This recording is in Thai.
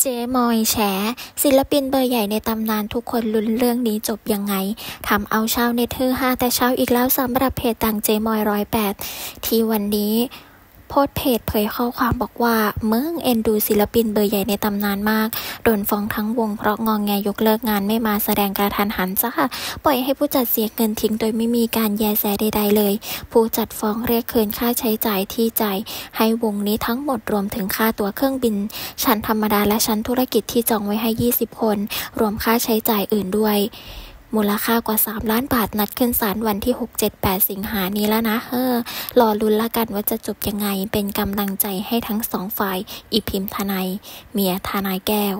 เจมอยแฉศิลปินเบอร์ใหญ่ในตำนานทุกคนลุ้นเรื่องนี้จบยังไงทำเอาชาวเน็ตฮือฮาแต่เช้าอีกแล้วสำหรับเพจต่างเจมอยร้อยแปดที่วันนี้ โพสเพจเผยข้อความบอกว่าเมืองเอ็นดูศิลปินเบอร์ใหญ่ในตำนานมาก โดนฟ้องทั้งวงเพราะงองแงยกเลิกงานไม่มาแสดงการทันหันจ้าปล่อยให้ผู้จัดเสียเงินทิ้งโดยไม่มีการแยแสใด ๆ เลย ผู้จัดฟ้องเรียกคืนค่าใช้จ่ายที่จ่ายให้วงนี้ทั้งหมดรวมถึงค่าตั๋วเครื่องบิน ชั้นธรรมดาและชั้นธุรกิจที่จองไว้ให้ 20 คน รวมค่าใช้จ่ายอื่นด้วย มูลค่ากว่า 3 ล้านบาทนัดขึ้นศาลวันที่ 6-7-8 สิงหานี้แล้วนะเฮ้อรอลุ้นละกันว่าจะจบยังไงเป็นกำลังใจให้ทั้งสองฝ่าย อิพิมทนายเมียทนายแก้ว